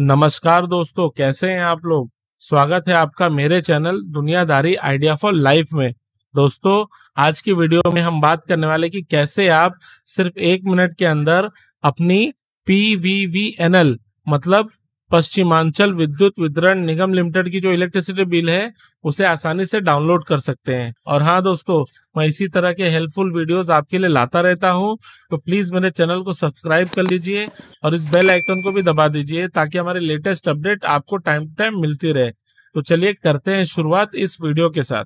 नमस्कार दोस्तों, कैसे हैं आप लोग? स्वागत है आपका मेरे चैनल दुनियादारी आइडिया फॉर लाइफ में। दोस्तों, आज की वीडियो में हम बात करने वाले कि कैसे आप सिर्फ़ एक मिनट के अंदर अपनी पीवीवीएनएल मतलब पश्चिमांचल विद्युत वितरण निगम लिमिटेड की जो इलेक्ट्रिसिटी बिल है, उसे आसानी से डाउनलोड कर सकते हैं। और हाँ दोस्तों, मैं इसी तरह के हेल्पफुल वीडियोस आपके लिए लाता रहता हूँ। तो प्लीज़ मेरे चैनल को सब्सक्राइब कर लीजिए और इस बेल आइकन को भी दबा दीजिए ताकि हमारे लेटेस्ट अपडेट आपको टाइम टू टाइम मिलती रहे। तो चलिए करते हैं शुरुआत इस वीडियो के साथ।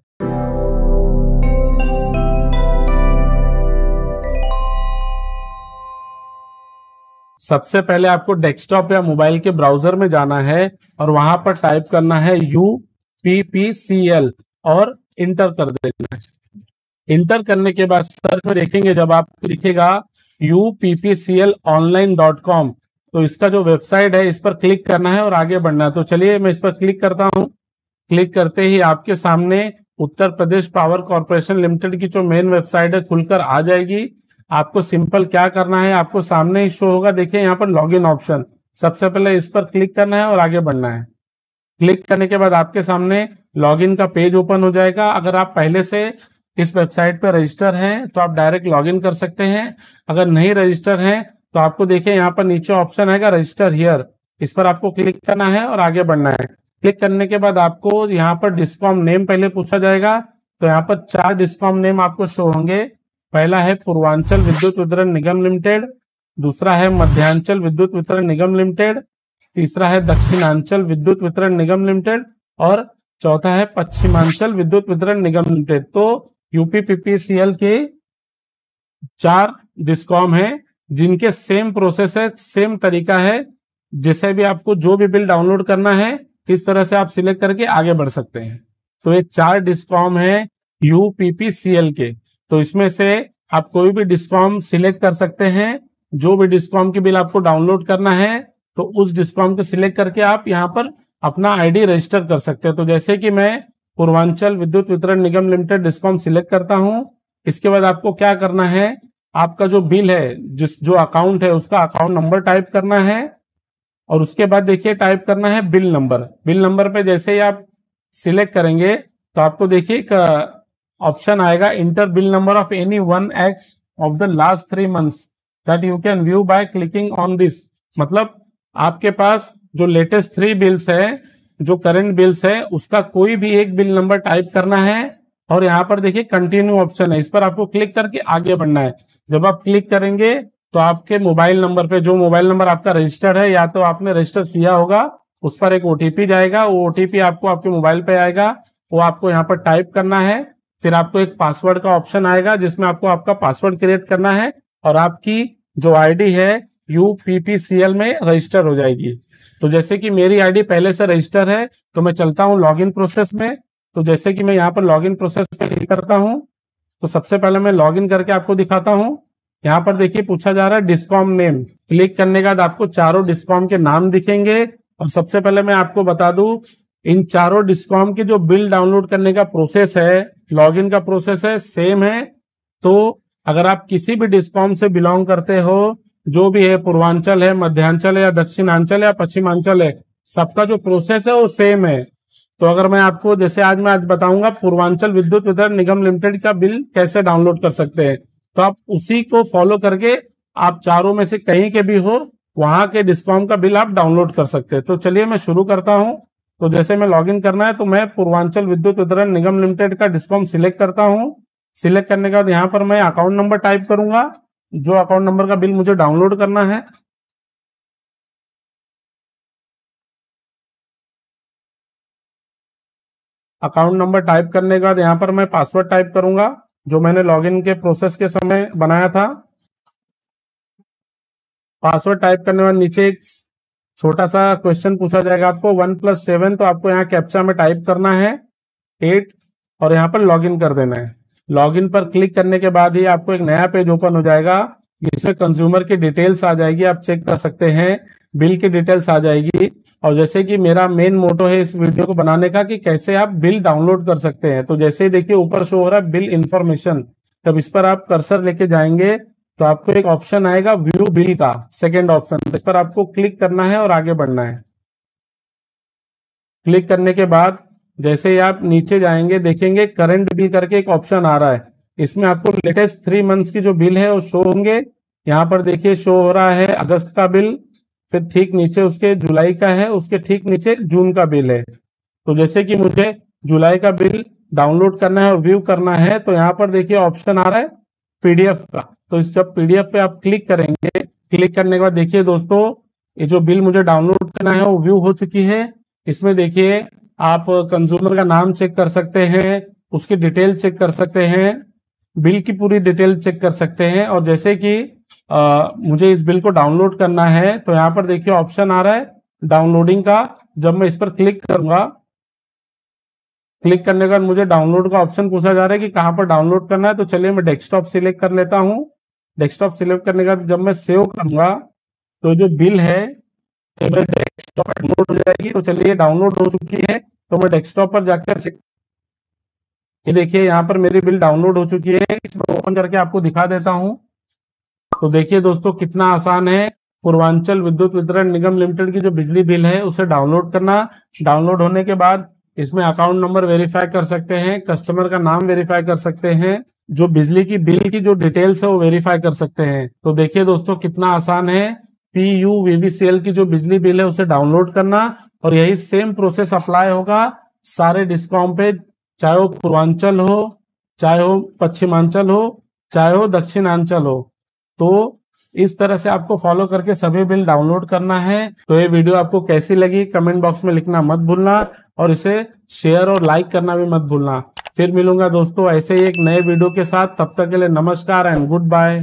सबसे पहले आपको डेस्कटॉप या मोबाइल के ब्राउज़र में जाना है और वहाँ पर टाइप करना है U P P C L और इंटर कर देना है। इंटर करने के बाद सर्च में देखेंगे, जब आप लिखेगा U P P C L online dot com तो इसका जो वेबसाइट है, इस पर क्लिक करना है और आगे बढ़ना है। तो चलिए मैं इस पर क्लिक करता हूँ। क्लिक करते ही आपके सामने Uttar Pradesh power corporation limited की जो मेन वेबसाइट है, खुलकर आ जाएगी। आपको सिंपल क्या करना है, आपको सामने ही शो होगा। देखिए, यहाँ पर लॉगिन ऑप्शन सबसे पहले इस पर क्लिक करना है और आगे बढ़ना है। क्लिक करने के बाद आपके सामने लॉगिन का पेज ओपन हो जाएगा। अगर आप पहले से इस वेबसाइट पर रजिस्टर हैं तो आप डायरेक्ट लॉगिन कर सकते हैं। अगर नहीं रजिस्टर हैं तो आपको देखिए, यहाँ पर नीचे ऑप्शन आएगा रजिस्टर हियर इस पर आपको क्लिक करना है और आगे बढ़ना है। क्लिक करने के बाद आपको यहाँ पर डिस्कॉम नेम पहले पूछा जाएगा। तो यहाँ पर चार डिस्कॉम नेम आपको शो होंगे। पहला है पूर्वांचल विद्युत वितरण निगम लिमिटेड, दूसरा है मध्यांचल विद्युत वितरण निगम लिमिटेड, तीसरा है दक्षिणांचल विद्युत वितरण निगम लिमिटेड और चौथा है पश्चिमांचल विद्युत वितरण निगम लिमिटेड। तो यूपीपीपीसीएल के चार डिस्कॉम है, जिनके सेम प्रोसेस है सेम तरीका है। जिसे भी आपको जो भी बिल डाउनलोड करना है, इस तरह से आप सिलेक्ट करके आगे बढ़ सकते हैं। तो ये चार डिस्कॉम है यूपीपीसीएल के। तो इसमें से आप कोई भी डिस्कॉम सिलेक्ट कर सकते हैं। जो भी डिस्कॉम की बिल आपको डाउनलोड करना है तो उस डिस्कॉम को सिलेक्ट करके आप यहाँ पर अपना आईडी रजिस्टर कर सकते हैं। तो जैसे कि मैं Purvanchal Vidyut Vitaran Nigam limited discom select करता हूँ, इसके बाद आपको क्या करना है? आपका जो बिल है, जिस जो अकाउंट है, उसका अकाउंट नंबर टाइप करना है। और उसके बाद देखिए टाइप करना है बिल नंबर बिल नंबर पे जैसे ही आप सिलेक्ट करेंगे तो आपको देखिए ऑप्शन आएगा enter bill number of any one X of the last three months that you can view by clicking on this मतलब आपके पास जो लेटेस्ट थ्री बिल्स है, जो करंट बिल्स है, उसका कोई भी एक बिल नंबर टाइप करना है और यहाँ पर देखिए कंटिन्यू ऑप्शन है। इस पर आपको क्लिक करके आगे बढ़ना है। जब आप क्लिक करेंगे तो आपके मोबाइल नंबर पे जो मोबाइल नंबर आपका रजिस्टर्ड है, या तो आपने रजिस्टर किया होगा, उस पर एक ओटीपी जाएगा। वो ओटीपी आपको आपके मोबाइल पे आएगा। वो आपको यहाँ पर टाइप करना है। फिर आपको एक पासवर्ड का ऑप्शन आएगा, जिसमें आपको आपका पासवर्ड क्रिएट करना है और आपकी जो आईडी है यूपीपीसीएल में रजिस्टर हो जाएगी। तो जैसे कि मेरी आईडी पहले से रजिस्टर है तो मैं चलता हूँ लॉगिन प्रोसेस में। तो जैसे कि मैं यहाँ पर लॉगिन प्रोसेस क्लिक करता हूँ तो सबसे पहले मैं लॉगिन करके आपको दिखाता हूँ। यहाँ पर देखिए पूछा जा रहा है डिस्कॉम नेम क्लिक करने के बाद आपको चारों डिस्कॉम के नाम दिखेंगे। और सबसे पहले मैं आपको बता दू, इन चारों डिस्कॉम के जो बिल डाउनलोड करने का प्रोसेस है लॉगिन का प्रोसेस है, सेम है। तो अगर आप किसी भी डिस्कॉम से बिलोंग करते हो, जो भी है, पूर्वांचल है, मध्यांचल है या दक्षिणांचल या पश्चिमांचल है, सबका जो प्रोसेस है वो सेम है। तो अगर मैं आपको, जैसे आज मैं आज बताऊँगा, पूर्वांचल विद्युत वितरण निगम लिमिटेड का बिल कैसे डाउनलोड कर सकते हैं तो आप उसी को फॉलो करके आप चारों में से कहीं के भी हो, वहाँ के डिस्कॉम का बिल आप डाउनलोड कर सकते हैं। तो चलिए मैं शुरू करता हूँ। तो जैसे मैं लॉगिन करना है तो मैं पूर्वांचल विद्युत वितरण निगम लिमिटेड का डिस्कॉम सिलेक्ट करता हूँ। सिलेक्ट करने के बाद यहाँ पर मैं अकाउंट नंबर टाइप करूँगा, जो अकाउंट नंबर का बिल मुझे डाउनलोड करना है। अकाउंट नंबर टाइप करने के बाद यहाँ पर मैं पासवर्ड टाइप करूँगा, जो मैंने लॉगिन के प्रोसेस के समय बनाया था। पासवर्ड टाइप करने के बाद नीचे एक छोटा सा क्वेश्चन पूछा जाएगा आपको। वन प्लस सेवन तो आपको यहाँ कैप्चा में टाइप करना है। एट और यहाँ पर लॉगिन कर देना है। लॉगिन पर क्लिक करने के बाद ही आपको एक नया पेज ओपन हो जाएगा। जिसमें कंज्यूमर की डिटेल्स आ जाएगी। आप चेक कर सकते हैं। बिल की डिटेल्स आ जाएगी। और जैसे कि मेरा मेन मोटो है इस वीडियो को बनाने का कि कैसे आप बिल डाउनलोड कर सकते हैं। तो जैसे ही देखिए ऊपर शो हो रहा है बिल इंफॉर्मेशन तब इस पर आप कर्सर लेके जाएँगे। तो आपको एक ऑप्शन आएगा व्यू बिल का सेकेंड ऑप्शन इस पर आपको क्लिक करना है और आगे बढ़ना है। क्लिक करने के बाद जैसे ही आप नीचे जाएँगे, देखेंगे करंट बिल करके एक ऑप्शन आ रहा है। इसमें आपको लेटेस्ट थ्री मंथ्स की जो बिल है वो शो होंगे। यहाँ पर देखिए शो हो रहा है अगस्त का बिल फिर ठीक नीचे उसके जुलाई का है, उसके ठीक नीचे जून का बिल है। तो जैसे कि मुझे जुलाई का बिल डाउनलोड करना है और व्यू करना है तो यहाँ पर देखिए ऑप्शन आ रहा है पीडीएफ का। तो इस जब पीडीएफ पे आप क्लिक करेंगे। क्लिक करने के बाद देखिए दोस्तों ये जो बिल मुझे डाउनलोड करना है वो व्यू हो चुकी है। इसमें देखिए आप कंज्यूमर का नाम चेक कर सकते हैं उसकी डिटेल चेक कर सकते हैं बिल की पूरी डिटेल चेक कर सकते हैं। और जैसे कि आ, मुझे इस बिल को डाउनलोड करना है तो यहाँ पर देखिए ऑप्शन आ रहा है डाउनलोडिंग का। जब मैं इस पर क्लिक करूँगा क्लिक करने के बाद मुझे डाउनलोड का ऑप्शन पूछा जा रहा है कि कहाँ पर डाउनलोड करना है तो चलिए मैं डेस्कटॉप सिलेक्ट कर लेता हूँ। डेस्कटॉप सिलेक्ट करने का जब मैं सेव करूँगा तो जो बिल है तो मेरे डेस्कटॉप पर डाउनलोड हो जाएगी। तो चलिए डाउनलोड हो चुकी है तो मैं डेस्कटॉप पर जाकर चेक ये देखिए, यहाँ पर मेरी बिल डाउनलोड हो चुकी है। इसमें ओपन करके आपको दिखा देता हूँ। तो देखिए दोस्तों, कितना आसान है। पूर्वांचल विद्युत वितरण निगम लिमिटेड की जो बिजली बिल है, उसे डाउनलोड करना। डाउनलोड होने के बाद इसमें अकाउंट नंबर वेरीफाई कर सकते हैं कस्टमर का नाम वेरीफाई कर सकते हैं, जो बिजली की बिल की जो डिटेल्स है वो वेरीफाई कर सकते हैं। तो देखिए दोस्तों कितना आसान है पी यू वीबीसीएल की जो बिजली बिल है उसे डाउनलोड करना और यही सेम प्रोसेस अप्लाई होगा सारे डिस्कॉम पे, चाहे वो पूर्वांचल हो, चाहे वो पश्चिमांचल हो, चाहे वो दक्षिणांचल हो। तो इस तरह से आपको फॉलो करके सभी बिल डाउनलोड करना है। तो ये वीडियो आपको कैसी लगी कमेंट बॉक्स में लिखना मत भूलना। और इसे शेयर और लाइक करना भी मत भूलना। फिर मिलूँगा दोस्तों ऐसे ही एक नए वीडियो के साथ। तब तक के लिए नमस्कार एंड गुड बाय